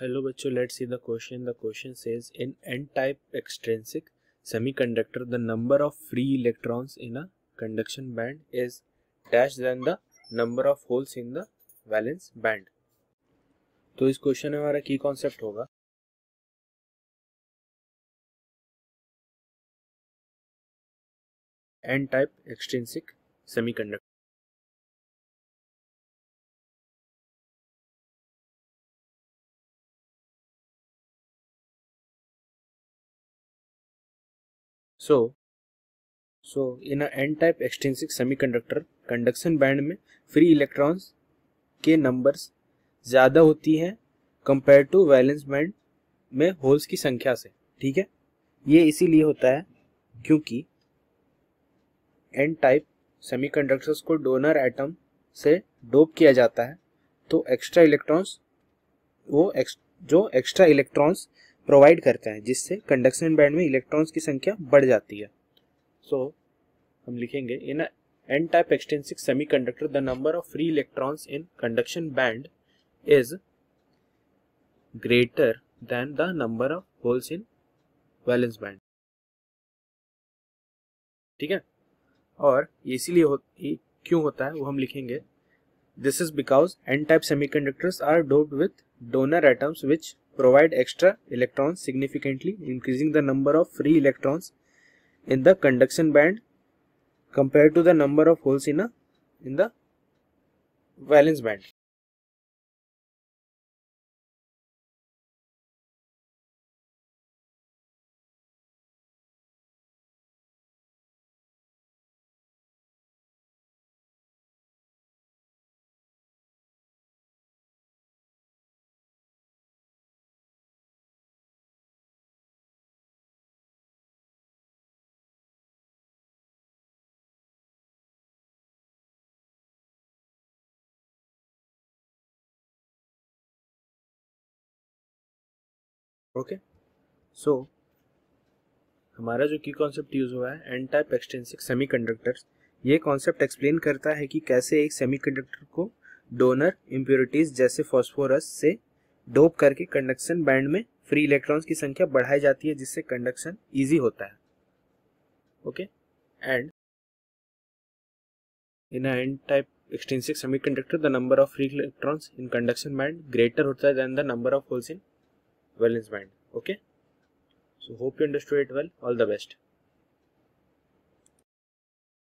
Hello बच्चों let's see the question the question says in N type extrinsic semiconductor the number of free electrons in a conduction band is dash than the number of holes in the valence band तो इस question में हमारा की concept होगा। N type extrinsic semiconductor so in a N type extrinsic semiconductor conduction band में free electrons के numbers ज़्यादा होती हैं कंपेयर टू वैलेंस बैंड में होल्स की संख्या से ठीक है? ये इसीलिए होता है क्योंकि एन टाइप सेमीकंडक्टर्स को डोनर एटम से डोप किया जाता है तो एक्स्ट्रा इलेक्ट्रॉन्स वो एक्स, जो एक्स्ट्रा इलेक्ट्रॉन्स प्रोवाइड करते हैं जिससे कंडक्शन बैंड में इलेक्ट्रॉन्स की संख्या बढ़ जाती है। सो so, हम लिखेंगे in N type extrinsic semiconductor the number of free electrons in conduction band is greater than the number of holes in valence band ठीक है? और इसीलिए हो, क्यों होता है वो हम लिखेंगे। This is because N type semi semiconductors are doped with donor atoms which provide extra electrons significantly increasing the number of free electrons in the conduction band compared to the number of holes in a in the valence band okay so हमारा जो की concept use हुआ है N type extrinsic semiconductors ये concept explain करता है कि कैसे एक सेमीकंडक्टर को डोनर इम्प्योरिटीज जैसे फॉस्फोरस से डोप करके कंडक्शन बैंड में फ्री इलेक्ट्रॉन्स की संख्या बढ़ाई जाती है, जिससे कंडक्शन इजी होता है। Okay N type extrinsic semiconductor the number of free electrons in conduction band greater होता है than the number of holes in valence band okay? So hope you understood it well. All the best